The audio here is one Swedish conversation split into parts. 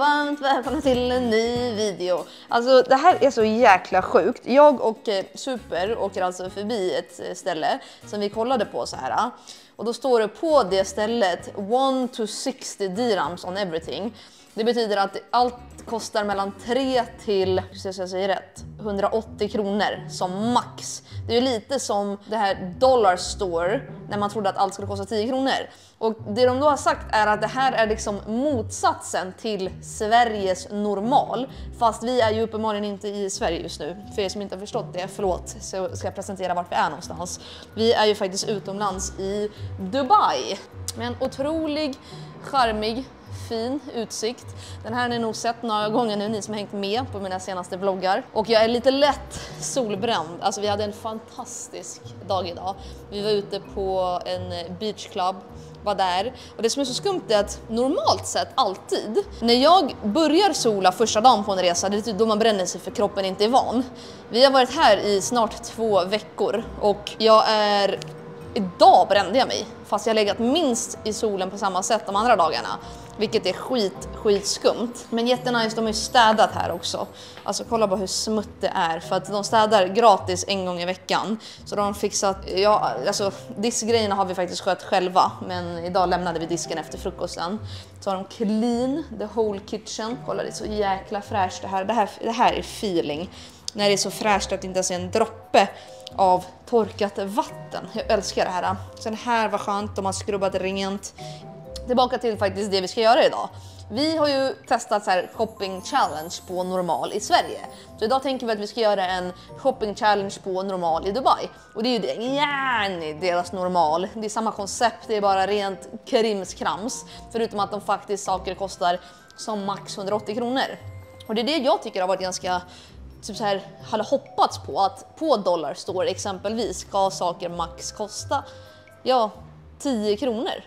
varmt välkomna till en ny video. Alltså det här är så jäkla sjukt. Jag och eh, Super åker alltså förbi ett eh, ställe som vi kollade på så här. Och då står det på det stället 1 to 60 dirhams on everything. Det betyder att allt kostar mellan 3 till, Ska jag säga rätt, 180 kronor som max. Det är ju lite som det här Dollar Store när man trodde att allt skulle kosta 10 kronor. Och det de då har sagt är att det här är liksom motsatsen till Sveriges normal. Fast vi är ju uppenbarligen inte i Sverige just nu. För er som inte har förstått det, förlåt, så ska jag presentera vart vi är någonstans. Vi är ju faktiskt utomlands i Dubai. Med en otrolig, charmig, fin utsikt. Den här har ni nog sett några gånger nu, ni som har hängt med på mina senaste vloggar. Och jag är lite lätt solbränd. Alltså vi hade en fantastisk dag idag. Vi var ute på en beachclub var där. Och det som är så skumt är att normalt sett alltid, när jag börjar sola första dagen på en resa, det är typ då man bränner sig för kroppen inte är van. Vi har varit här i snart två veckor och jag är Idag brände jag mig, fast jag legat minst i solen på samma sätt de andra dagarna. Vilket är skit, skitskumt. Men jättenice, de har ju städat här också. Alltså kolla bara hur smutt det är för att de städar gratis en gång i veckan. Så de har fixat, ja alltså diskgrejerna har vi faktiskt skött själva men idag lämnade vi disken efter frukosten. Så har de clean the whole kitchen. Kolla det är så jäkla fräscht det här. Det här, det här är feeling. När det är så fräscht att det inte ens är en droppe av torkat vatten. Jag älskar det här. Sen här var skönt, de har skrubbat rent tillbaka till faktiskt det vi ska göra idag. Vi har ju testat så här shopping challenge på normal i Sverige. Så idag tänker vi att vi ska göra en shopping challenge på normal i Dubai. Och det är ju det, yani, deras normal. Det är samma koncept, det är bara rent krimskrams. Förutom att de faktiskt saker kostar som max 180 kronor. Och det är det jag tycker har varit ganska typ så här, hade hoppats på att på Dollar Store exempelvis ska saker max kosta ja, 10 kronor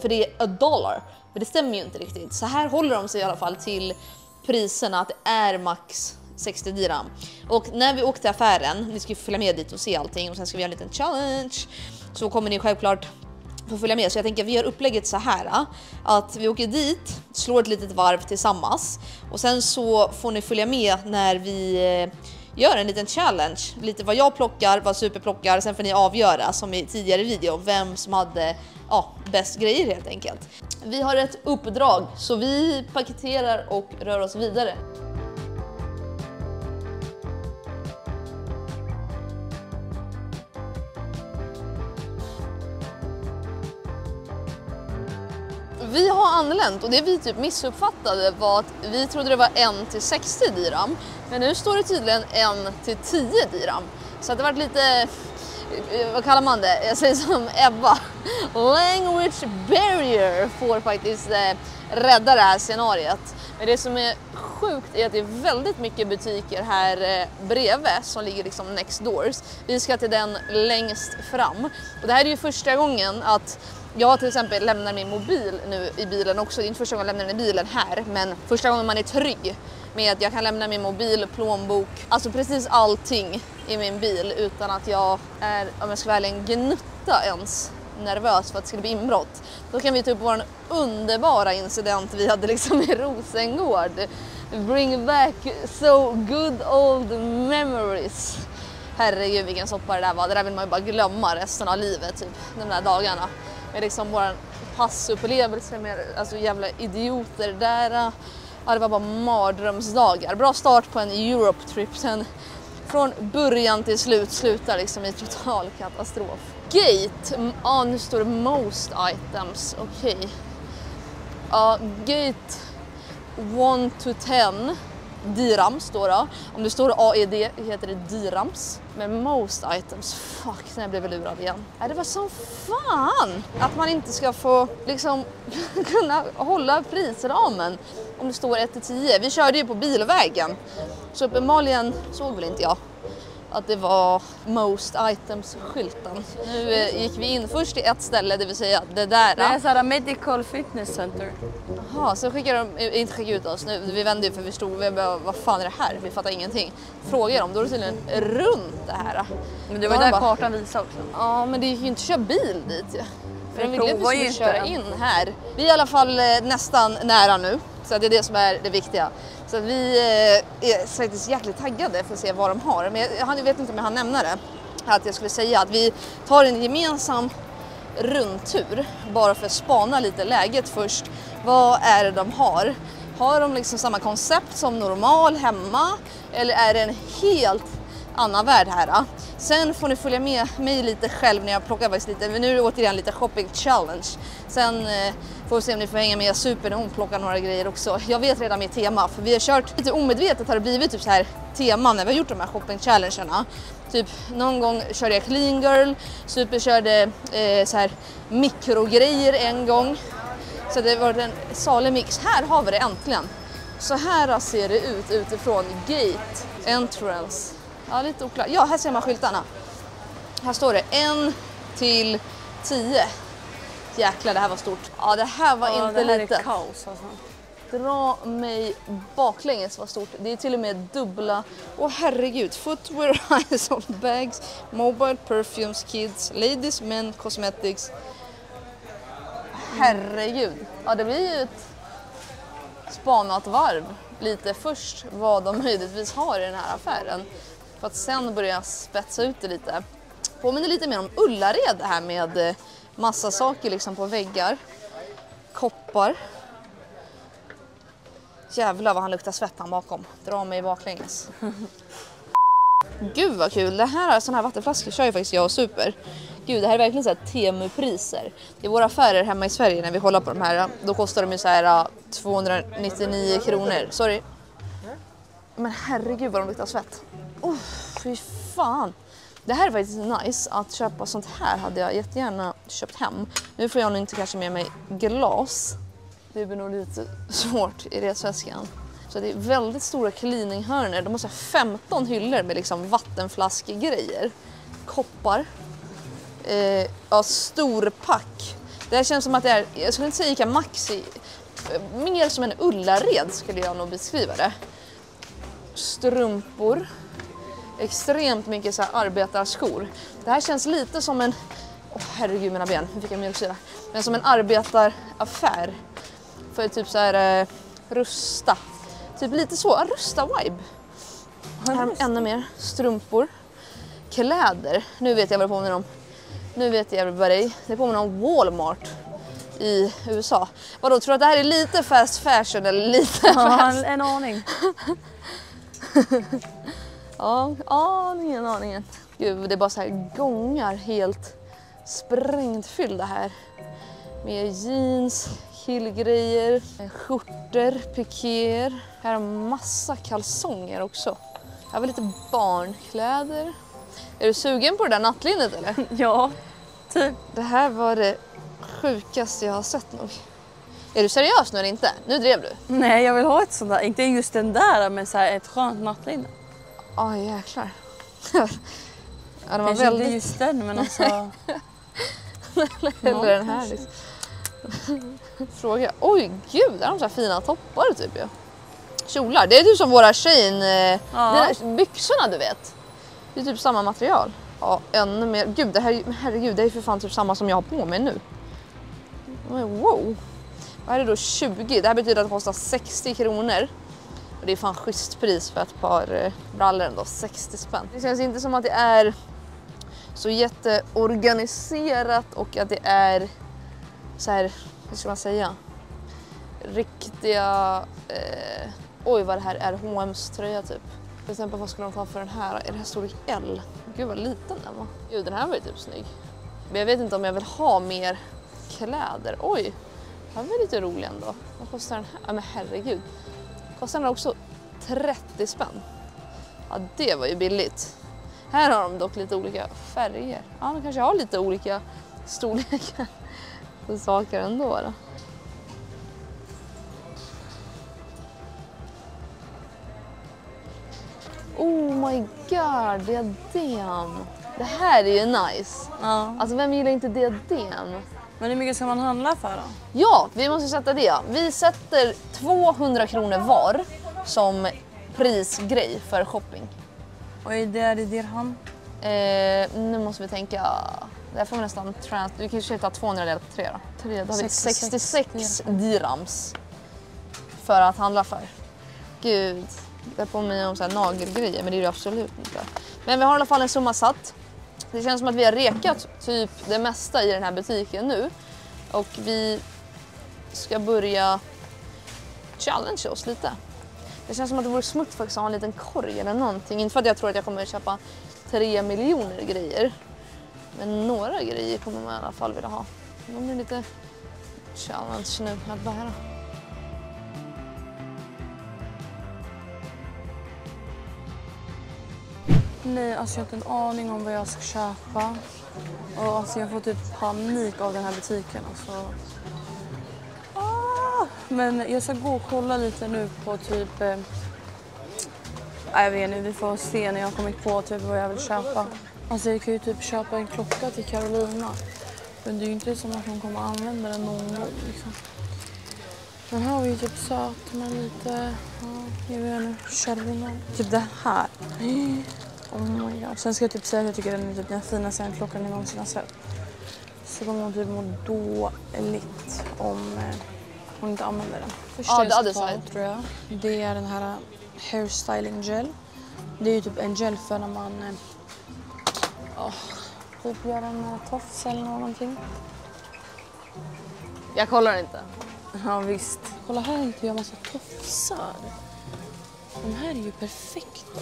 för det är a dollar. Men det stämmer ju inte riktigt. Så här håller de sig i alla fall till priserna att det är max 60 dirham. Och när vi åkte till affären, ni ska ju följa med dit och se allting och sen ska vi göra en liten challenge. Så kommer ni självklart få följa med. Så jag tänker att vi gör upplägget så här äh. att vi åker dit, slår ett litet varv tillsammans och sen så får ni följa med när vi eh, gör en liten challenge. Lite vad jag plockar, vad Super plockar, sen får ni avgöra som i tidigare video vem som hade ja, bäst grejer helt enkelt. Vi har ett uppdrag så vi paketerar och rör oss vidare. Vi har anlänt och det vi typ missuppfattade var att vi trodde det var 1 till 60 dirham men nu står det tydligen 1 till 10 dirham. Så det varit lite eh, vad kallar man det? Jag säger som Ebba. Language barrier får faktiskt eh, rädda det här scenariet. Men det som är sjukt är att det är väldigt mycket butiker här eh, bredvid som ligger liksom next doors. Vi ska till den längst fram. Och det här är ju första gången att jag till exempel lämnar min mobil nu i bilen också. Det är inte första gången jag lämnar den i bilen här, men första gången man är trygg med att jag kan lämna min mobil, plånbok, alltså precis allting i min bil utan att jag är, om jag ska vara ärlig, en gnutta ens nervös för att det ska bli inbrott. Då kan vi ta upp vår underbara incident vi hade liksom i Rosengård. Bring back so good old memories. Herregud vilken soppa det där var. Det där vill man ju bara glömma resten av livet, typ de där dagarna. Med liksom vår passupplevelse med alltså jävla idioter där. Ja, det var bara mardrömsdagar. Bra start på en Europe-trip. Sen från början till slut slutar liksom i total katastrof. Gate, ja nu står det most items, okej. Okay. Ja, gate 1 to 10 dirams då, då. Om det står AED heter det dirams. Men most items, fuck när jag blev lurad igen. Äh, det var som fan att man inte ska få liksom kunna hålla prisramen om det står 1 till 10. Vi körde ju på bilvägen så uppenbarligen såg väl inte jag att det var Most Items-skylten. Nu eh, gick vi in först till ett ställe, det vill säga det där. Det är såhär Medical Fitness Center. Jaha, så skickar de, eh, inte skickar ut oss nu, vi vände ju för vi stod, vi bara, vad fan är det här? Vi fattar ingenting. Frågar dem, då är det tydligen runt det här. Men det var ju där bara, kartan visade också. Ja, men det gick ju inte att köra bil dit ju. För de ville att vi skulle köra in här. Vi är i alla fall eh, nästan nära nu Så det är det som är det viktiga. Så vi eh, är faktiskt jäkligt taggade för att se vad de har. Men jag, jag vet inte om jag hann nämna det. Att jag skulle säga att vi tar en gemensam rundtur bara för att spana lite läget först. Vad är det de har? Har de liksom samma koncept som normal hemma eller är det en helt annan värld här? Sen får ni följa med mig lite själv när jag plockar faktiskt lite, men nu är det återigen lite shopping challenge. Sen eh, får se om ni får hänga med Super när hon plockar några grejer också. Jag vet redan mitt tema för vi har kört lite omedvetet har det blivit typ så här tema när vi har gjort de här shopping challengerna. Typ någon gång körde jag clean girl, Super körde eh, så här mikrogrejer en gång. Så det var en salig mix. Här har vi det äntligen. Så här ser det ut utifrån gate entrance. Ja, lite oklart. Ja, här ser man skyltarna. Här står det en till tio. Jäklar, det här var stort. Ja, det här var Ja, inte det här litet. är kaos alltså. Dra mig baklänges vad stort. Det är till och med dubbla. Åh herregud. Footwear, household bags, mobile perfumes, kids, ladies, men, cosmetics. Herregud. Ja, det blir ju ett spanat varv lite först vad de möjligtvis har i den här affären. För att sen börja spetsa ut det lite. Påminner lite mer om Ullared det här med eh, massa saker liksom på väggar. Koppar. Jävlar vad han luktar svett han bakom. Dra mig baklänges. Gud vad kul! Det här, såna här vattenflaskor kör ju faktiskt jag och Super. Gud, det här är verkligen så här Temu-priser. I våra affärer hemma i Sverige när vi kollar på de här, då kostar de ju så här äh, 299 kronor. Sorry. Men herregud vad de luktar svett. Oh, fy fan. Det här är faktiskt nice att köpa sånt här hade jag jättegärna köpt hem. Nu får jag nog inte kanske med mig glas. Det blir nog lite svårt i resväskan. Så det är väldigt stora cleaninghörnor. De har ha 15 hyllor med liksom vattenflaskegrejer. Koppar. Eh, ja, storpack. Det här känns som att det är, jag skulle inte säga Ica Maxi, mer som en Ullared skulle jag nog beskriva det. Strumpor. Extremt mycket så här arbetarskor. Det här känns lite som en, åh herregud mina ben, nu fick jag mjölksyra. Men som en arbetaraffär. För typ så här eh, Rusta. Typ lite så, Rusta-vibe. Här har de ännu mer strumpor. Kläder, nu vet jag vad det påminner om. Nu vet jag vad det är. Det påminner om Walmart i USA. Vadå, tror du att det här är lite fast fashion eller lite Ja, fast? en, en aning. Ja, aningen, aningen. Gud, det är bara så här gångar helt sprängfyllda här. Med jeans, killgrejer, skjortor, pikéer. Här har massa kalsonger också. Här var lite barnkläder. Är du sugen på det där nattlinnet eller? Ja, typ. Det här var det sjukaste jag har sett nog. Är du seriös nu eller inte? Nu drev du? Nej, jag vill ha ett sånt där. Inte just den där, men så här ett skönt nattlinne. Ja, jäklar. ja, den var Kanske väldigt... inte just den, men alltså. Eller den här liksom. Fråga. Oj gud, där har de så här fina toppar typ ju. Kjolar, det är typ som våra Shein, eh, Ja. byxorna du vet. Det är typ samma material. Ja, ännu mer. Gud, det här, är- herregud, det är för fan typ samma som jag har på mig nu. Men Wow. Vad är det då 20? Det här betyder att det kostar 60 kronor. Det är fan schysst pris för ett par eh, brallor ändå, 60 spänn. Det känns inte som att det är så jätteorganiserat och att det är så här, hur ska man säga, riktiga, eh, oj vad det här är H&M's tröja typ. Till exempel vad skulle de ta för den här? Är det här storlek L? Gud vad liten den var. Gud den här var ju typ snygg. Men jag vet inte om jag vill ha mer kläder. Oj, den var lite rolig ändå. Vad kostar den här? Ja men herregud. Kostar den också 30 spänn? Ja det var ju billigt. Här har de dock lite olika färger. Ja, de kanske har lite olika storlekar på saker ändå. Då. Oh my god, diadem. Det här är ju nice. Ja. Alltså vem gillar inte diadem? Men hur mycket ska man handla för då? Ja, vi måste sätta det. Vi sätter 200 kronor var som prisgrej för shopping. Och är det i dirham? Eh, nu måste vi tänka, det här får vi nästan trans... Vi kan ju ta 200 delat på tre då. Tre, då har vi 66 66 dirhams. för att handla för. Gud, det påminner om så här nagelgrejer men det är det absolut inte. Men vi har i alla fall en summa satt. Det känns som att vi har rekat typ det mesta i den här butiken nu. Och vi ska börja challenge oss lite. Det känns som att det vore smutt faktiskt att ha en liten korg eller någonting. Inte för att jag tror att jag kommer köpa tre miljoner grejer. Men några grejer kommer man i alla fall vilja ha. Det blir lite challenge nu att bära. Nej, alltså jag har inte en aning om vad jag ska köpa. Och alltså jag får typ panik av den här butiken. Alltså. Ah, men jag ska gå och kolla lite nu på typ... Eh, jag vet inte, vi får se när jag har kommit på typ vad jag vill köpa. Alltså jag kan ju typ köpa en klocka till Carolina. Men det är ju inte som att hon kommer använda den någon gång liksom. Den här var ju typ söt men lite, ja, jag vet inte, kärringar. Typ det här. Oh my god. Sen ska jag typ säga att jag tycker den är typ den finaste klockan jag någonsin har sett. Så kommer hon typ må dåligt om eh, hon inte använder den. Första Ja, jag ska ta, tror jag, det är den här hairstyling gel. Det är ju typ en gel för när man eh, oh, typ gör en eh, tofs eller någonting. Jag kollar inte. Ja visst. Kolla här hur jag massa tofsar. De här är ju perfekta.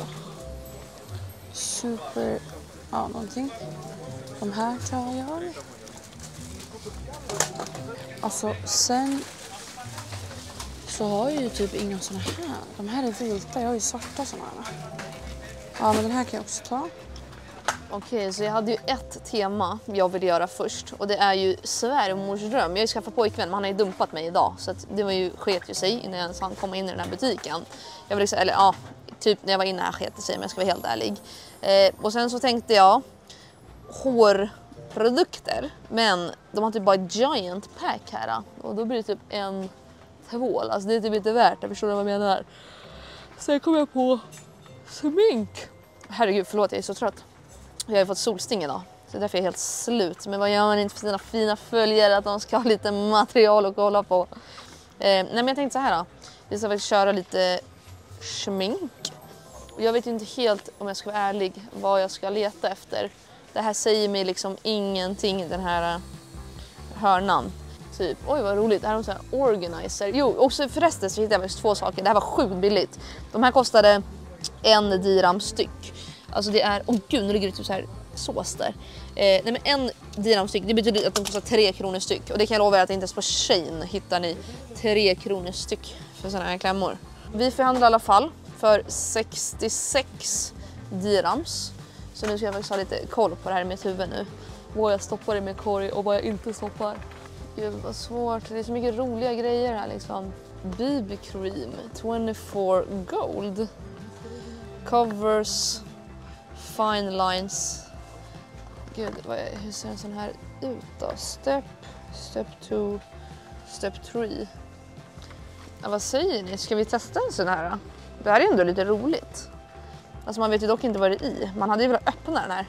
Super... Ja, någonting. De här tar jag. Alltså sen så har jag ju typ inga såna här. De här är vita, jag har ju svarta såna här. Ja men den här kan jag också ta. Okej, så jag hade ju ett tema jag ville göra först och det är ju svärmorsdröm. Jag har ju skaffat pojkvän men han har ju dumpat mig idag så att det var ju, sket ju sig innan jag ens hann komma in i den här butiken. Jag vill liksom, eller ja, typ när jag var inne här sket det sig om jag ska vara helt ärlig. Eh, och sen så tänkte jag hårprodukter men de har typ bara ett giant pack här ah. och då blir det typ en tvål. Alltså det är typ inte värt det, förstår du vad jag menar? Sen kom jag på smink. Herregud, förlåt jag är så trött. Jag har ju fått solsting idag, så därför är jag helt slut. Men vad gör man inte för sina fina följare att de ska ha lite material att kolla på? Eh, nej men jag tänkte så här då. Vi ska väl köra lite smink. Och Jag vet ju inte helt, om jag ska vara ärlig, vad jag ska leta efter. Det här säger mig liksom ingenting, den här eh, hörnan. Typ, oj vad roligt, det här är en sån här organizer. Jo, också förresten så hittade jag faktiskt två saker. Det här var sjukt billigt. De här kostade en dirham styck. Alltså det är, åh gud nu ligger det typ så här sås där. Eh, nej men en dirham styck, det betyder att de kostar tre kronor styck. Och det kan jag lova er att inte ens på Shein hittar ni tre kronor styck för såna här klämmor. Vi förhandlar i alla fall för 66 dirhams. Så nu ska jag faktiskt ha lite koll på det här i mitt huvud nu. Vad jag stoppar i min korg och vad jag inte stoppar. Gud vad svårt, det är så mycket roliga grejer här liksom. BB cream 24 gold. Covers, fine lines. Gud, vad är, hur ser en sån här ut då? Step, step 2, step 3. Ja, vad säger ni, ska vi testa en sån här? då? Det här är ändå lite roligt. Alltså man vet ju dock inte vad det är i. Man hade ju velat öppna den här.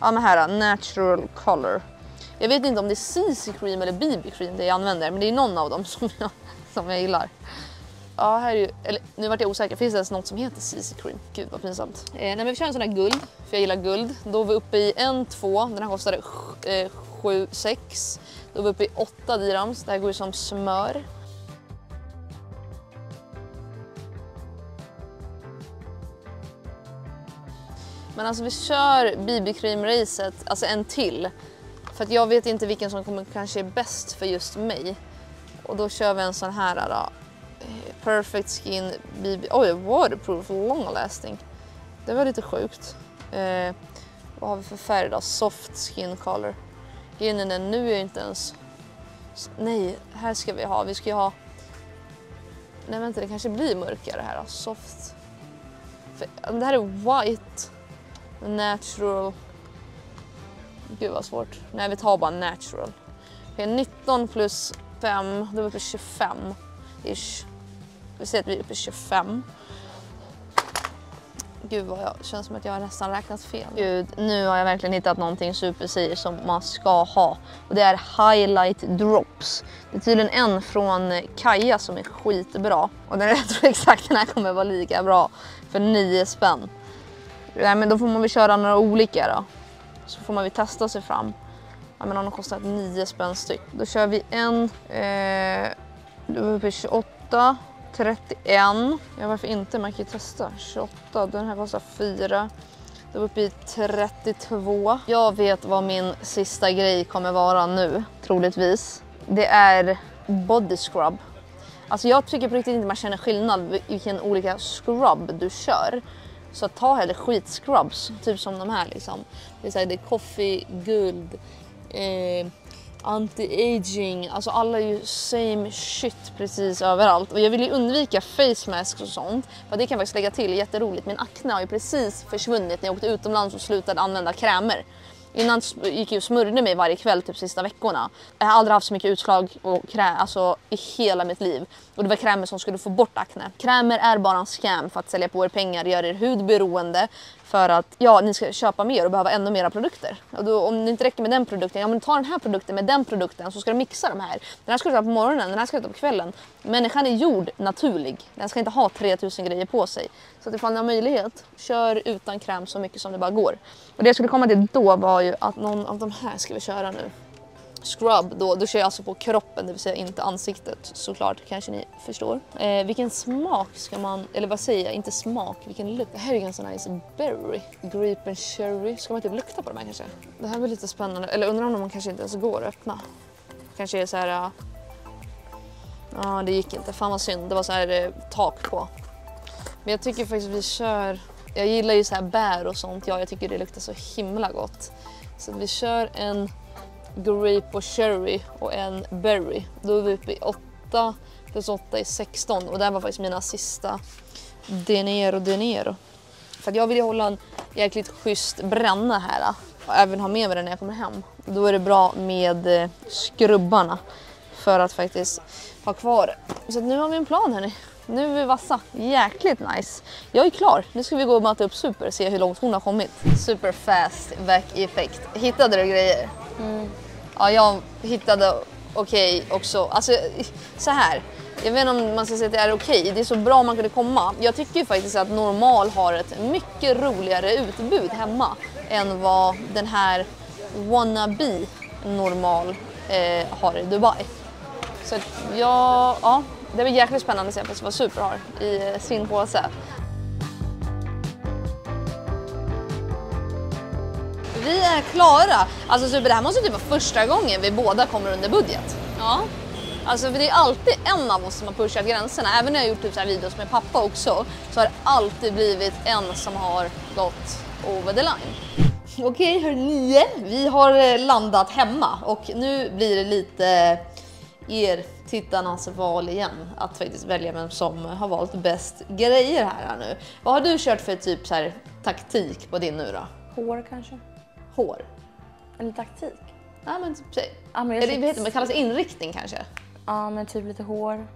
Ja men här då, natural color. Jag vet inte om det är CC cream eller BB cream det jag använder men det är någon av dem som jag, som jag gillar. Ja, här är ju, eller nu vart jag osäker, finns det ens något som heter CC cream? Gud vad pinsamt. Eh, nej men vi kör en sån här guld, för jag gillar guld. Då är vi uppe i en, två, den här kostade eh, sju, sex. Då är vi uppe i åtta dirhams, det här går ju som smör. Men alltså vi kör BB cream-racet, alltså en till. För att jag vet inte vilken som kommer kanske är bäst för just mig. Och då kör vi en sån här då. Perfect Skin BB... Oj, waterproof long lasting. Det var lite sjukt. Eh, vad har vi för färg då? Soft skin color. Grejen är den, nu är jag inte ens... Nej, här ska vi ha. Vi ska ju ha... Nej vänta, det kanske blir mörkare här då. Soft. För, det här är white. Natural. Gud vad svårt. Nej, vi tar bara natural. Okej, 19 plus 5, då är vi uppe i 25 ish. Vi säger att vi är uppe i 25. Gud vad jag känns som att jag har nästan räknat fel. Gud, nu har jag verkligen hittat någonting supersier som man ska ha. Och det är highlight drops. Det är tydligen en från Kaja som är skitbra. Och den, jag tror exakt den här kommer vara lika bra för 9 spänn. Nej men då får man väl köra några olika då. Så får man väl testa sig fram. Ja, men om de kostar 9 spänn styck. Då kör vi en, eh, då är vi uppe i 28, 31. Ja varför inte, man kan ju testa. 28, den här kostar 4. Då är vi uppe i 32. Jag vet vad min sista grej kommer vara nu, troligtvis. Det är body scrub. Alltså jag tycker på riktigt inte man känner skillnad vilken olika scrub du kör. Så ta hellre skitscrubs, typ som de här liksom. Det är, så här, det är coffee, guld, eh, anti-aging, alltså alla är ju same shit precis överallt. Och jag vill ju undvika face masks och sånt, för det kan jag faktiskt lägga till, jätteroligt. Min akne har ju precis försvunnit när jag åkte utomlands och slutade använda krämer. Innan gick jag och smörjde mig varje kväll typ sista veckorna. Jag har aldrig haft så mycket utslag och krä, alltså, i hela mitt liv. Och det var krämer som skulle få bort akne. Krämer är bara en scam för att sälja på er pengar, göra er hud beroende för att ja, ni ska köpa mer och behöva ännu mera produkter. Och då, om det inte räcker med den produkten, ja men ta den här produkten med den produkten så ska du mixa de här. Den här ska du ta på morgonen, den här ska du ta på kvällen. Människan är gjord naturlig. Den ska inte ha 3000 grejer på sig. Så att ifall ni har möjlighet, kör utan kräm så mycket som det bara går. Och det jag skulle komma till då var ju att någon av de här ska vi köra nu scrub då, då kör jag alltså på kroppen, det vill säga inte ansiktet såklart, kanske ni förstår. Eh, vilken smak ska man, eller vad säger jag, inte smak, vilken lukt. Det här är ganska nice, berry, grape and cherry. Ska man typ lukta på de här kanske? Det här blir lite spännande, eller undrar om de kanske inte ens går att öppna. Kanske är så här, ja ah, det gick inte, fan vad synd, det var så här eh, tak på. Men jag tycker faktiskt vi kör, jag gillar ju så här bär och sånt, ja jag tycker det luktar så himla gott. Så vi kör en grape och cherry och en berry. Då är vi uppe i 8 plus 8 är 16 och det här var faktiskt mina sista denero denero. För att jag vill ju hålla en jäkligt schysst bränna här äh, och även ha med mig den när jag kommer hem. Då är det bra med eh, skrubbarna för att faktiskt ha kvar det. Så nu har vi en plan hörni. Nu är vi vassa. Jäkligt nice. Jag är klar. Nu ska vi gå och möta upp Super och se hur långt hon har kommit. Super fast back effect. Hittade du grejer? Mm. Ja, jag hittade okej okay också. Alltså så här. Jag vet inte om man ska säga att det är okej. Okay. Det är så bra man kunde komma. Jag tycker faktiskt att Normal har ett mycket roligare utbud hemma än vad den här wannabe Normal eh, har i Dubai. Så ja, ja, det blir jäkligt spännande att se vad Super har i sin påse. Vi är klara. Alltså Super, det här måste typ vara första gången vi båda kommer under budget. Ja. Alltså för det är alltid en av oss som har pushat gränserna. Även när jag gjort typ så här videos med pappa också så har det alltid blivit en som har gått over the line. Okej hörni, vi har eh, landat hemma och nu blir det lite er tittarnas val igen. Att faktiskt välja vem som har valt bäst grejer här nu. Vad har du kört för typ så här taktik på din nu då? Hår kanske? Hår? Eller taktik? Ja men typ säg. Ja, men jag Eller vad heter det? Det kallas inriktning kanske? Ja, men typ lite hår.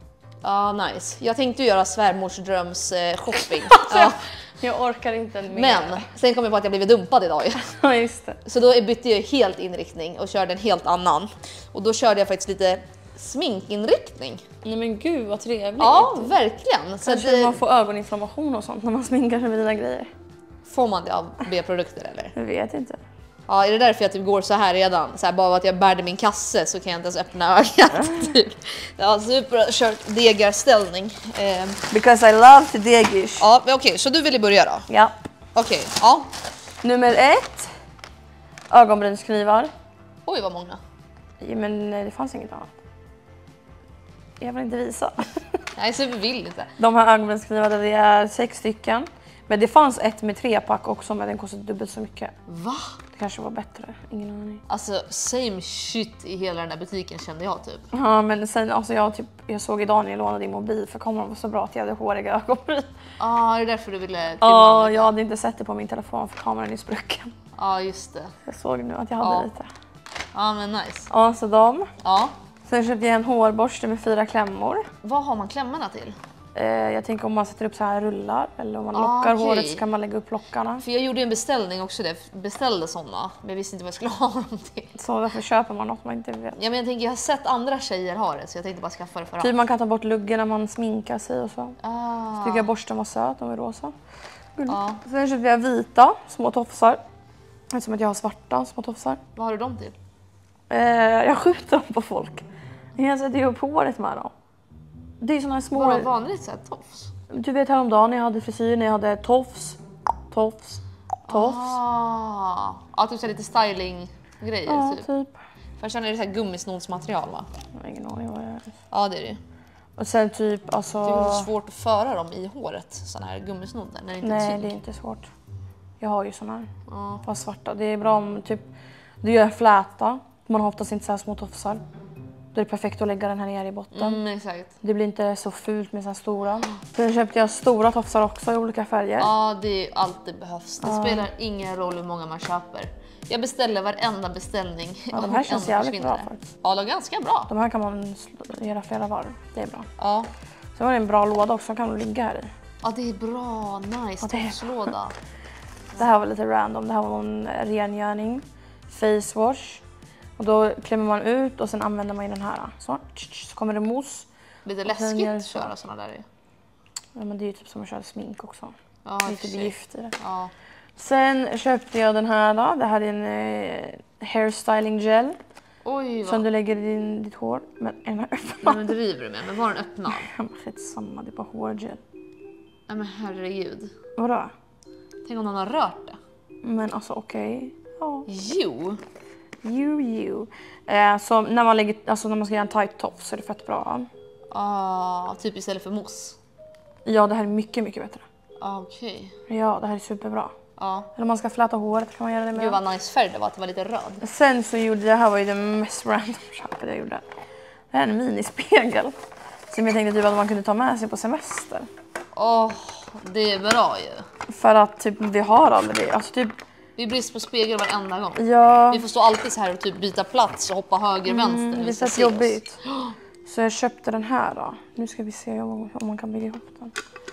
Ja nice. Jag tänkte ju göra svärmorsdröms eh, shopping. Ja. Jag orkar inte mer. Men sen kom jag på att jag blivit dumpad idag ju. Ja, just det. Så då bytte jag helt inriktning och körde en helt annan. Och då körde jag faktiskt lite sminkinriktning. Nej men gud vad trevligt. Ja, verkligen. Så Kanske att, eh, man får ögoninflammation och sånt när man sminkar sig med dina grejer. får man det av B-produkter eller? Jag vet inte. Ja, är det därför jag typ går så här redan? Så här, bara att jag bärde min kasse så kan jag inte ens öppna ögat. Typ. Ja, super kört degarställning. Eh, Because I love to degish. ja, okej, så du ville börja då? Ja. Okej, ja. Nummer ett. Ögonbrynsknivar. Oj vad många. Ja, men eh, det fanns inget annat. Jag vill inte visa. Nej, super vill inte. De här ögonbrynsknivarna, det är sex stycken. Men det fanns ett med tre pack också men den kostade dubbelt så mycket. Va? Det kanske var bättre, ingen aning. Alltså same shit i hela den där butiken kände jag typ. Ja men sen alltså jag, typ, jag såg idag när jag lånade din mobil för kameran var så bra att jag hade håriga ögonbryn. Ja, ah, är det därför du ville Ja, jag hade inte sett det på min telefon för kameran är sprucken. Ja, just det. Jag såg nu att jag hade Ja. lite. Ja, men nice. Ja, så de. Ja. Sen köpte jag en hårborste med fyra klämmor. Vad har man klämmorna till? Eh, jag tänker om man sätter upp så här rullar eller om man Ah, lockar okej. håret så kan man lägga upp lockarna. För jag gjorde ju en beställning också, det. beställde såna, men jag visste inte vad jag skulle ha dem till. Så därför köper man något man inte vet. Ja, men jag tänker, jag har sett andra tjejer ha det så jag tänkte bara skaffa det för Typ allt. man kan ta bort luggen när man sminkar sig och så. Ah, Tycker jag borsten var söt, den var rosa. Gulligt. Ja. Sen köpte jag vita små tofsar. Eftersom att jag har svarta små tofsar. vad har du dem till? Eh, jag skjuter dem på folk. Jag sätter ju upp håret med dem. Det är såna här små... Bara vanligt såhär tofs? Du vet häromdagen när jag hade frisyr, när jag hade tofs, tofs, tofs. Ah, ja, typ så lite styling-grejer ja, typ. typ. För jag känner det är så här gummisnodsmaterial va? Jag har ingen aning vad det är. Ja det är det. Och sen typ Det är alltså... svårt att föra dem i håret, såna här gummisnoddar, när det inte är Nej, tyg. det är inte svårt. Jag har ju såna här. Ja. Fast svarta. Det är bra om typ du gör fläta. Man har oftast inte så här små tofsar. Då är det perfekt att lägga den här nere i botten. Mm, exakt. Det blir inte så fult med så här stora. Sen köpte jag stora tofsar också i olika färger. Ja, det är allt det behövs. Det spelar ingen roll hur många man köper. Jag beställer varenda beställning. Ja, de här känns jävligt försvinner bra faktiskt. Ja, de är ganska bra. De här kan man göra flera varv. Det är bra. Ja. Sen var det en bra låda också, som kan ligga här i. ja, det är bra. Nice. Ja, det är Tofslåda. Det här var lite random. Det här var någon rengöring. Face wash. Och då klämmer man ut och sen använder man ju den här. Så, så kommer det mousse. Lite gör läskigt så. att köra såna där. Ja, men det är ju typ som att köra smink också. Ja, Lite gift i det. Ja. Sen köpte jag den här då. Det här är en eh, hairstyling gel Oj, som vad... du lägger i din, ditt hår. Men en har Nej, öppnat. men driver du med? Men var den öppnad? Skitsamma, det är bara hårgel. Nej men herregud. Vadå? Tänk om någon har rört det? Men alltså okej. Ja. Jo. You. Eh, så när man, lägger, alltså när man ska göra en tight top så är det fett bra. Ah, typ istället för mousse. Ja, det här är mycket, mycket bättre. Ah, Okej. Ja, det här är superbra. Ja. Eller om man ska fläta håret kan man göra det Gud med. vad nice färg det var, att det var lite röd. Sen så gjorde det här var ju det mest random köpet jag gjorde. Det här är en minispegel. Som jag tänkte typ att man kunde ta med sig på semester. Åh, det är bra ju. För att typ vi har aldrig det. Alltså typ, Vi är brist på spegel varenda gång. ja. Vi får stå alltid så här och typ byta plats och hoppa höger, vänster Det är ska fett se oss. jobbigt. Så jag köpte den här då. Nu ska vi se om, om man kan bygga ihop den.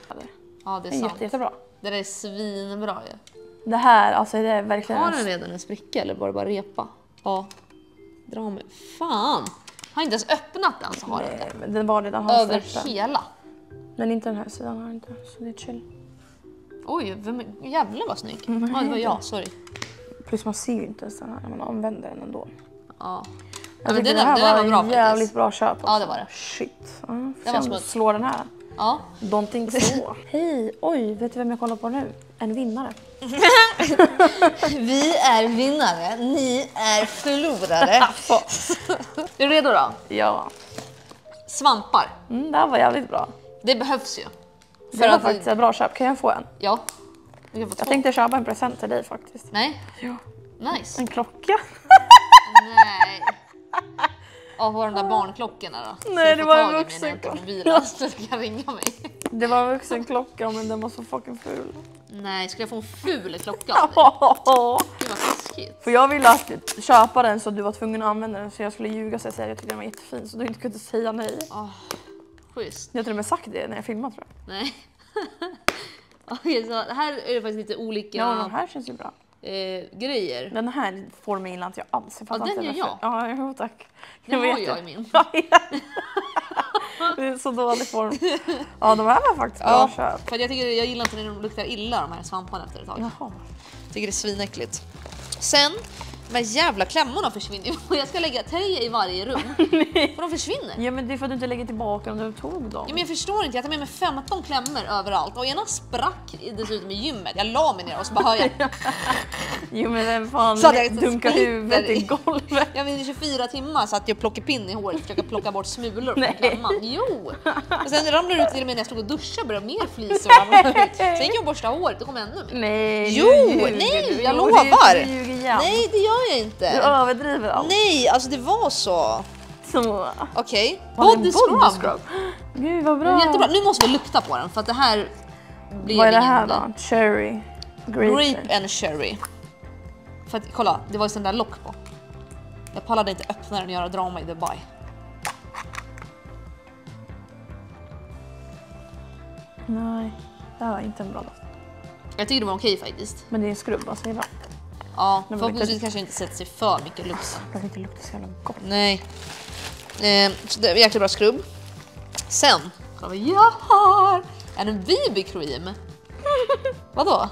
Ja, det Ja, det är är sant. jätte, jättebra. Det där är svinbra ju. Det här, alltså det är verkligen... Har den redan en spricka eller var det bara repa? Ja. Dra mig. Fan! Har inte ens öppnat den så har den Nej, det. men den var redan halvt Över hela. Men inte den här sidan har inte. Så det är chill. Oj, vem, jävlar vad snygg. Mm, Ja, det var jag, sorry. Plus man ser ju inte ens den här när man använder den ändå. Ja. Jag men tycker den det här där var, var bra jävligt faktiskt. bra köp också. Ja, det var det. Shit. Ja, se var smooth. slår den här. Ja. Don't think so. Hej! Oj, vet du vem jag kollar på nu? En vinnare. Vi är vinnare, ni är förlorare. är du redo då? Ja. Svampar. Mm, det här var jävligt bra. Det behövs ju. Det var faktiskt ett bra köp. Kan jag få en? Ja. Jag två. tänkte köpa en present till dig faktiskt. Nej. Ja. Nice. En klocka. Nej. Ja, var de där barnklockorna då? Så Nej, jag det var en jag vuxenklocka. så du kan ringa mig. Det var en vuxenklocka men den var så fucking ful. Nej, skulle jag få en ful klocka av dig? Gud vad taskigt. För jag ville att köpa den så du var tvungen att använda den så jag skulle ljuga och säga att jag tyckte den var jättefin så du inte kunde säga nej. Oh, schysst. Jag har till och med sagt det när jag filmat tror jag. Nej. Okej, så här är det faktiskt lite olika Ja, den här känns ju bra. eh, grejer. Den här får mig gillar inte jag alls. Jag fattar den inte gör varför. Ja, jo tack. Den har vet jag i min. det är så dålig form. Ja, de här var faktiskt bra Ja, köp. för jag, tycker, jag gillar inte när de luktar illa de här svamparna efter ett tag. Jaha. Tycker det är svinäckligt. Sen, här jävla klämmorna försvinner ju. Jag ska lägga tre i varje rum. Och de försvinner. Ja, men det är för att du inte lägger tillbaka dem du tog dem. Ja, men jag förstår inte, jag tar med mig 15 klämmor överallt och ena sprack dessutom i gymmet. Jag la mig ner och så bara hör jag Jo, men vem fan Så jag inte dunkar huvudet i i. golvet. Jag vet, i 24 timmar satt jag och plockade pinn i håret och försökte plocka bort smulor från klämman. Jo! Och sen ramlade det ut till och med när jag stod och duschade började mer flisor ramla ut. Sen gick jag och borstade håret, det kom ännu mer. Nej, Jo! Nej, du. jag lovar! Nej, det gör jag Du inte. överdriver allt. Nej, alltså det var så. Så. Okej, ni body body scrub. Gud vad bra. Jättebra. Nu måste vi lukta på den för att det här blev Vad är det här då? Cherry? Grape? Grape and cherry. För att kolla, det var ju sån där lock på. Jag pallade inte öppna den och göra drama i Dubai. Nej, det här var inte en bra doft. Jag tycker det var okej faktiskt. Men det är skrubb, alltså det är bra. Ja, men förhoppningsvis vilket- kanske inte sätter sig för mycket lukt. Det inte lukta så jävla gott. Nej. Eh, så det är jäkla bra skrubb. Sen, kolla vad jag har! Är det en BB-cream? Vadå?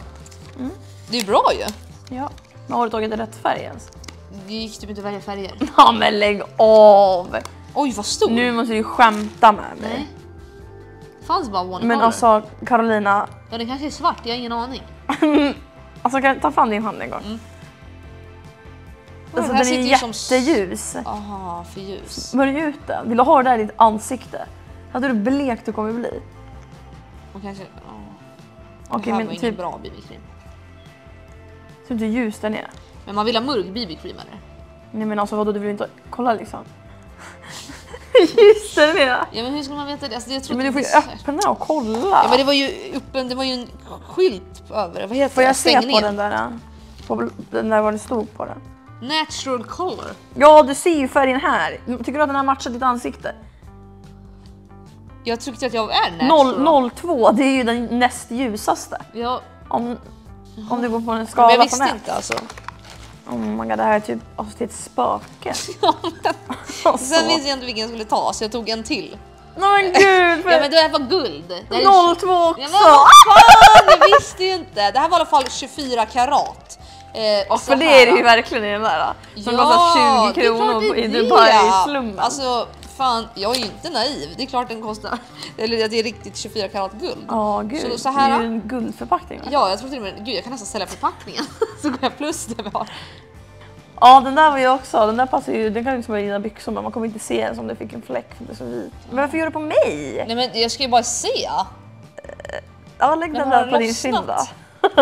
Mm. Det är bra ju. Ja. Men har du tagit rätt färg ens? Det gick typ inte att välja färger. Ja men lägg av! Oj vad stor! Nu måste du skämta med mig. Nej. Det fanns bara one Men color. alltså Carolina, Ja den kanske är svart, jag har ingen aning. alltså kan, ta fram din hand en gång. Mm. Alltså Den den är som jätteljus. Aha, för ljus. Smörj ut den. Vill du ha det där i ditt ansikte? Hade du blekt du kommer bli. Och kanske... Ja. Okej det här men var ingen typ, bra BB-cream. typ hur ljus den är. Men man vill ha mörk BB-cream eller? Nej men alltså vadå du vill inte kolla liksom. Den är. Ja men hur ska man veta det? Alltså, jag men du får ju det öppna och kolla. Ja men det var ju öppen, det var ju en skylt över Vad heter Får det? jag se på den där? På den där vad det stod på den. Natural color. Ja du ser ju färgen här. Tycker du att den här matchar ditt ansikte? Jag tyckte att jag är natural. 0, 02 det är ju den näst ljusaste. Ja, Om, om du går på en men skala jag på visste nät. inte alltså. Oh my god det här är typ alltså, det är ett spöke. Alltså. Sen visste jag inte vilken jag skulle ta så jag tog en till. Nej men gud! Ja men det här var guld. Det här är 02 också! Ja, men vad fan, jag visste ju inte. Det här var i alla fall 24 karat. Eh, och För det här, är det ju verkligen i den där. Som Ja, kostar 20 det är klart kronor i. Dubai-slummen. Alltså fan, jag är ju inte naiv. Det är klart den kostar, eller det är riktigt 24 karat guld. Ja gud, Så, så här, det är ju en guldförpackning. Ja, jag tror till och med, gud jag kan nästan sälja förpackningen. så går jag plus det vi har. Ja den där var ju också, den där passar ju, den kan ju liksom vara i dina byxor men man kommer inte se den om det fick en fläck för det är så vit. Men varför gör du på mig? Nej men jag ska ju bara se. Ja lägg Men den där på din kind då.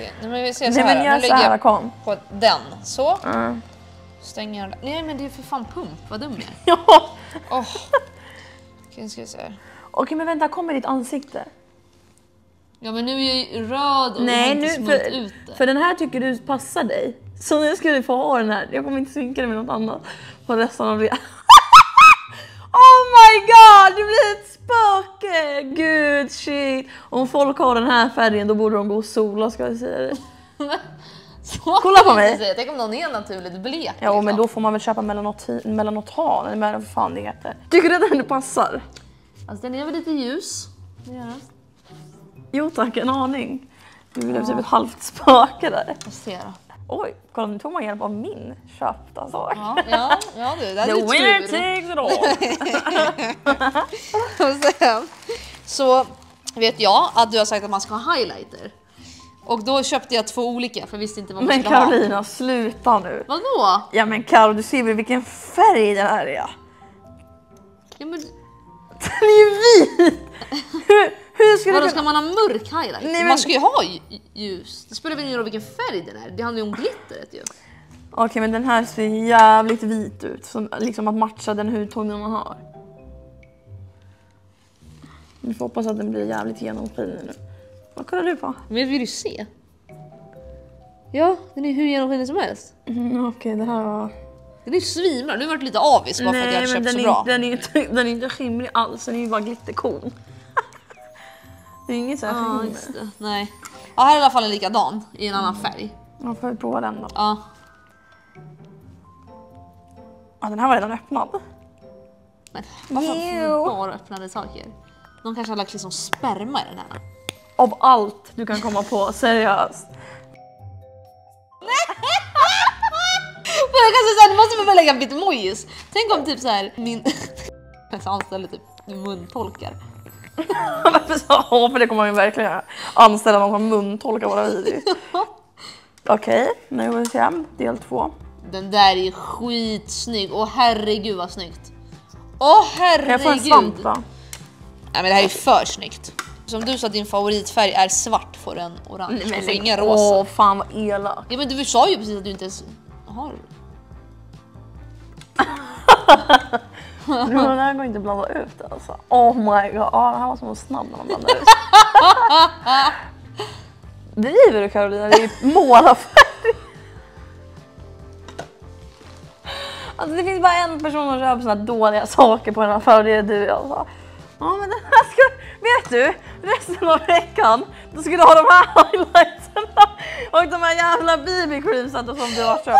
Okej, nej men vi ser så Nej här. men gör nu så lägger här jag kom. på den. Så. Mm. Stänger den. Nej men det är för fan pump, vad dum jag är. Ja. Åh. Okej, ska vi se. här. Okej men vänta, kom i ditt ansikte. Ja men nu är jag ju röd och Nej inte nu, smult för, ut det. för den här tycker du passar dig. Så nu ska du få ha den här. Jag kommer inte synka den med något annat på resten av det. Oh my god, du blir ett spöke! Gud shit. Om folk har den här färgen då borde de gå och sola ska jag säga det. Kolla på mig. säga. Tänk om någon är naturligt blek. Ja men liksom. då får man väl köpa melanotan, eller vad fan det heter. Tycker du att den passar? Alltså den är väl lite ljus. Det den. Jo tack, en aning. Du blev typ ett halvt spöke där. Jag ser. Oj, kolla nu tog man hjälp av min köpta sak. Ja, ja, ja du, det The winner takes it all. Och sen så vet jag att du har sagt att man ska ha highlighter. Och då köpte jag två olika för jag visste inte vad man Men skulle ha. Carolina, sluta nu. Vadå? Ja men Karo, du ser väl vilken färg den här är? Ja, men, Den är ju vit! Hur, ska vadå, ska man ha mörk highlight? Nej, men- Man ska ju ha lj- ljus. Det spelar väl ingen roll vilken färg den är. Det handlar ju om glitteret ju. Okej men den här ser jävligt vit ut. Som, liksom att matcha den hudtonen man har. Vi får hoppas att den blir jävligt genomskinlig nu. Vad kollar du på? Men vill du se? Ja, den är hur genomskinlig som helst. Mm, Okej det här var... Den är svinbra. Nu varit lite avis bara för att jag har köpt den så är, bra. Den är, inte, den är inte skimrig alls, den är ju bara glitterkon. Det är inget så här Ja, skimmer. just det. Nej. Ja, här är i alla fall en likadan i en annan färg. Man får prova den då. Ja. Ja, den här var redan öppnad. Men varför får man bara öppnade saker? De kanske har lagt liksom sperma i den här. Av allt du kan komma på, seriöst. Men jag kan säga såhär, nu måste vi väl lägga lite mojis. Tänk om typ såhär min anställde typ muntolkar. Varför så? Ja, för det kommer man ju verkligen göra. Anställa någon som muntolkar våra videor. Okej, nu får vi se. Del två. Den där är skitsnygg. Åh herregud vad snyggt. Åh Kan jag få en herregud. svamp då? Nej men det här är för snyggt. Som du sa att din favoritfärg är svart får du en orange. och får ingen rosa. Åh, fan vad elak. Ja men du sa ju precis att du inte ens har. Den här går inte att blanda ut alltså. Oh my god, det här var som snabb när man blandar ut. Driver du Carolina? Det är ju målarfärg. Alltså det finns bara en person som köper här dåliga saker på den här färgen, det är du alltså. Ja men den här ska, jag du, resten av veckan då ska du ha de här highlightserna och de här jävla BB creamsen som du har köpt.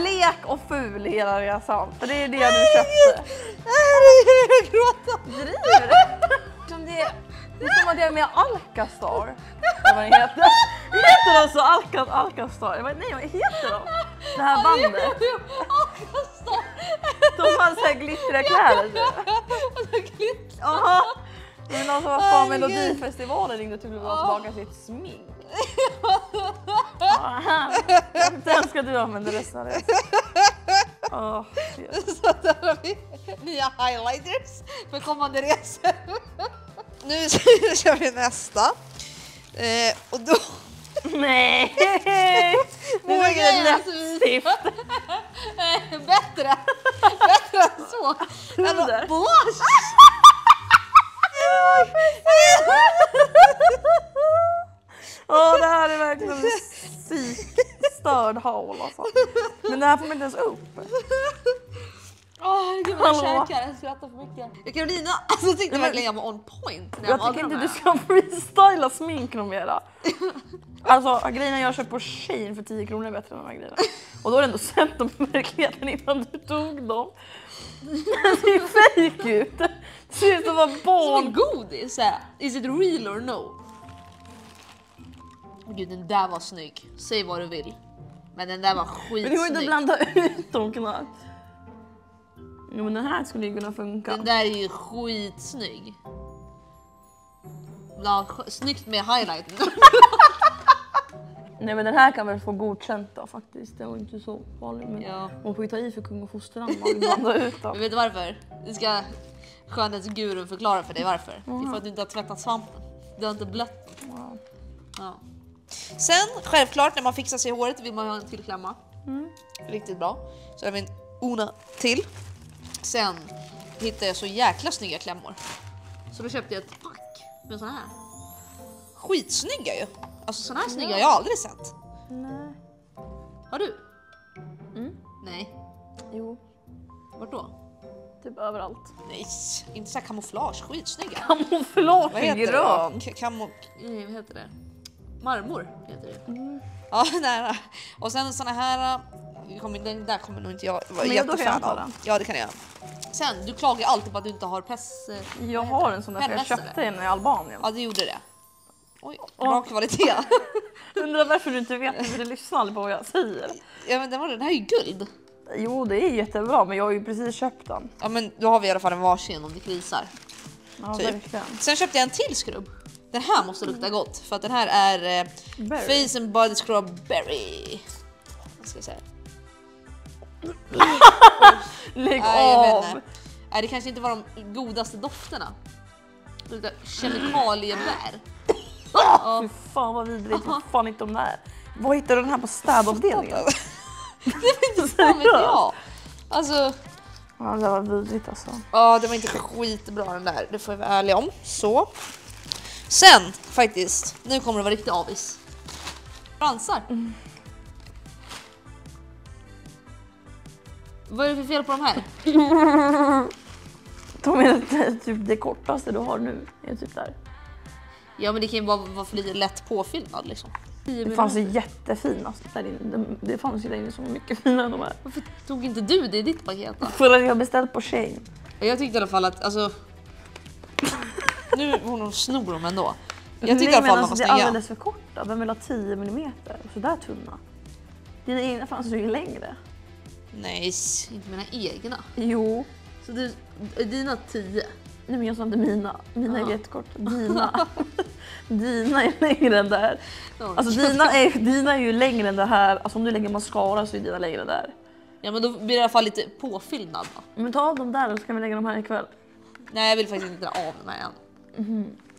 Blek och ful hela resan. För det är det du köpte. Herregud, jag gråter. Driver du? Som det, det är som att jag är med Alcastar. Eller vad det heter. Heter de så? Alca, Alcastar? Nej vad heter de? Det här bandet. De har så här glittriga kläder. typ. Jaha. Alltså vad fan Herregud. Melodifestivalen ringde till att tillbaka sitt smink. Aha. Den ska du använda resten av resan. Shit. Så där har vi nya highlighters för kommande resor. Nu kör vi nästa. Eh, och då... Nej! Nu ett jävlar. läppstift. Bättre! Bättre än så! Puder. Blush! Åh, det här är verkligen en psykstörd haul alltså. Men det här får man inte ens upp. Åh herregud vad jag käkar, jag skrattar för mycket. Carolina, alltså jag tyckte verkligen jag var on point när jag, Jag tycker inte du ska freestyla smink någon mera. Alltså grejerna jag köper på Shein för 10 kronor är bättre än de här grejerna. Och då har du ändå sett dem i verkligheten innan du tog dem. Det ser ju fake ut. Det ser ut som att vara Som en barn. godis, is it real or no? Gud den där var snygg, säg vad du vill. Men den där var Men det går inte att skitsnygg. blanda ut dem knappt. Jo men den här skulle ju kunna funka. Den där är ju skitsnygg. Ja, snyggt med highlighten. Nej men den här kan väl få godkänt då faktiskt. Det var inte så farligt. Men Ja. man får ju ta i för kung och fosterland vill blanda ut dem. Men vet du varför? Det ska skönhetsgurun förklara för dig varför. Det är för att du inte har tvättat svampen. Du har inte blött. Wow. Ja. Sen självklart när man fixar sig i håret vill man ha en till klämma. Riktigt bra. Så har vi en Ona till. Sen hittade jag så jäkla snygga klämmor. Så då köpte jag ett pack med såna här. Skitsnygga ju! Alltså såna här snygga har jag aldrig sett. Nej. Har du? Mm. Nej. Jo, Vart då? typ överallt. Nej, inte så här kamouflage. Skitsnygga. Kamouflage det? grön. Kamo... eh, Vad heter det? Marmor heter det. Mm. Ja, nära. Och sen såna här... Kommer, den där kommer nog inte jag vara jättefan av. Ja, det kan jag göra. Sen, du klagar alltid på att du inte har press... eh, Jag har en sån där för jag köpte en i Albanien. Ja, du gjorde det. Oj, bra kvalitet. Undrar varför du inte vet för du lyssnar aldrig på vad jag säger. ja, men den, var, den här är ju guld. Jo det är jättebra men jag har ju precis köpt den. Ja, men då har vi i alla fall en varsin om det krisar. Ja Typ. verkligen. Sen köpte jag en till skrubb. Den här måste lukta gott för att den här är eh. Face and Body Scrub Berry. Vad ska jag säga? Lägg Nej, av! inte. Nej, det kanske inte var de godaste dofterna. Det luktar kemikaliebär. Fy fan vad vidrigt, vad fan inte de där. Vad hittar du den här på städavdelningen? Fan vet jag. Alltså, Ja det var vidrigt alltså. ja det var inte skitbra den där, det får jag vara ärlig om. Så. Sen faktiskt, nu kommer det vara riktig avis. Fransar. Vad är det för fel på de här? De är det- typ det kortaste du har nu. Är typ där. Ja men det kan ju bara vara för lite lätt påfyllnad liksom. Det fanns ju jättefina där inne. Det- Det fanns ju där inne så mycket finare än de här. Varför tog inte du det i ditt paket då? För att jag beställt på Shein. Jag tyckte i alla fall att alltså... Nu de snor dem ändå. Jag tyckte Nej, men var alltså, det är alldeles för korta. Vem vill ha 10 millimeter? Sådär tunna. Dina egna fanns ju längre. Nej, inte mina egna. Jo. Så du, är dina 10? Nej men jag sa inte mina. Mina är Ja. jättekorta. Dina. dina är längre än där. Ja. Alltså dina är, dina är ju längre än det här. Alltså om du lägger mascara så är dina längre än där. Ja men då blir det i alla fall lite påfyllnad då. Men ta av dem där och så kan vi lägga dem här ikväll. Nej jag vill faktiskt inte dra av de här än.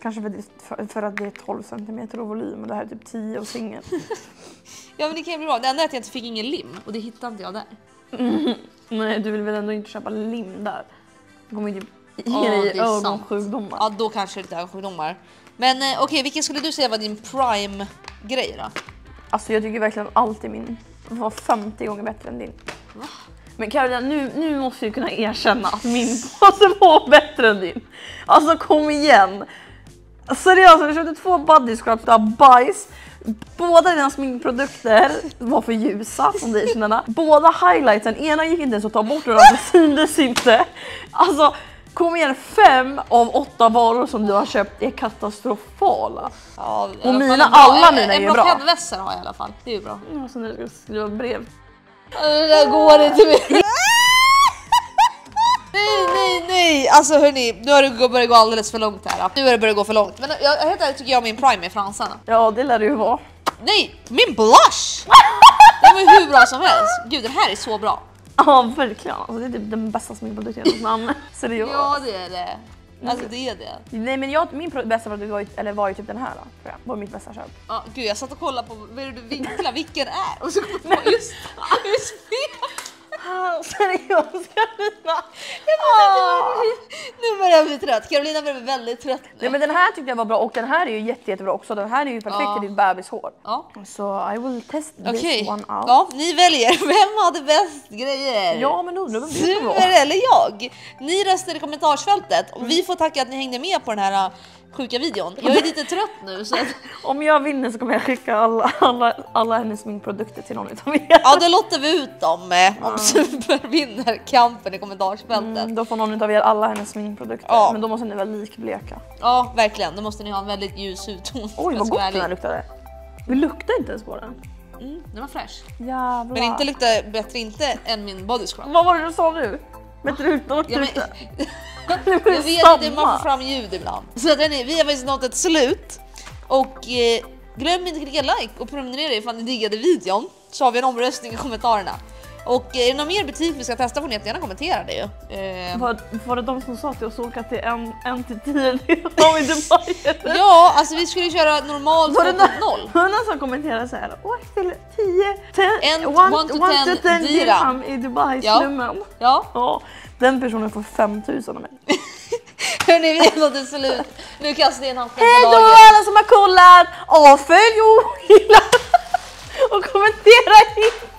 Kanske för, att det- för, för att det är 12 cm och volym och det här är typ 10 och singel. Ja men det kan ju bli bra. Det enda är att jag inte fick ingen lim och det hittade inte jag där. Nej du vill väl ändå inte köpa lim där? Det kommer ju ge dig ögonsjukdomar. Ja då kanske det är ögonsjukdomar. Men eh, okej vilken skulle du säga var din prime grej då? Alltså jag tycker verkligen alltid min var 50 gånger bättre än din. Men Carolina, nu, nu måste jag kunna erkänna att min påse var bättre än din. Alltså kom igen! Seriöst, jag köpte två body scrubs, var bajs. Båda dina sminkprodukter var för ljusa, foundationerna. Båda highlightsen, ena gick inte ens att ta bort och den andra syntes inte. Alltså, kom igen, fem av åtta varor som du har köpt är katastrofala. Ja, Och mina- en alla en- mina är En bra bra. pennvässare har jag i alla fall. Det är ju bra. Alltså när du ska skriva brev. Det där går inte mer. Nej, nej, nej! Alltså hörni, nu har det börjat gå alldeles för långt här. Nu har det börjat gå för långt. Men jag, helt ärligt tycker jag min prime är fransarna. Ja, det lär det ju vara. Nej, min blush! Den var ju hur bra som helst. Gud, den här är så bra. Ja, verkligen. Alltså, det är typ den bästa sminkprodukten jag någonsin använt. Seriöst. Ja, det är det. Alltså det är det. Nej men jag, min bästa produkt var ju, eller var ju typ den här då, tror jag. var mitt bästa köp. Ja, gud, jag satt och kollade på vad är det du vinklar, vilken är? Och så kom jag på just, just det. Ah, seriöst Carolina! Ah. Nu börjar jag bli trött. Carolina börjar bli väldigt trött nu. Nej men den här tyckte jag var bra och den här är ju jätte, jättebra också. Den här är ju perfekt Ja. till ditt bebishår. Ja. Så I will test Okej, this one out. ja, ni väljer. Vem hade bäst grejer? Ja men undrar vem? Super eller jag? Ni röstade i kommentarsfältet och vi får tacka att ni hängde med på den här sjuka videon. Jag är lite trött nu så att, Om jag vinner så kommer jag skicka alla, alla, alla hennes sminkprodukter till någon utav er. ja då låter vi ut dem eh, om Super vinner kampen i kommentarsfältet. Mm, då får någon utav er alla hennes sminkprodukter. Ja. Men då måste ni vara likbleka. Ja verkligen, då måste ni ha en väldigt ljus hudton. Oj vad gott den här luktade. Vi luktar inte ens på den. Mm, den var fräsch. Jävlar. Men inte luktar bättre inte än min body scrub. Vad var det du sa nu? Bättre utan Ja, men, jag vet inte, man får fram ljud ibland. Så att hörni, vi har faktiskt nått ett slut. Och eh, glöm inte att klicka like och prenumerera ifall ni diggade videon. Så har vi en omröstning i kommentarerna. Och eh, är det någon mer butik vi ska testa får ni jättegärna kommentera det ju. Eh, Var, var det de som sa till oss att åka till en, en till tio dirham i Dubai? eller? ja, alltså vi skulle köra normal Var det 2.0. någon, var det någon som kommenterade så här? Åk till 10, 10, En- one, one to one to 10 10 dirham. i Dubai Ja. slummen. Ja, Ja, den personen får 5000 av mig. hörni vi har nått ett slut. Nu kastar jag in handen Hej då alla som har kollat! Avfölj och gilla och kommentera in!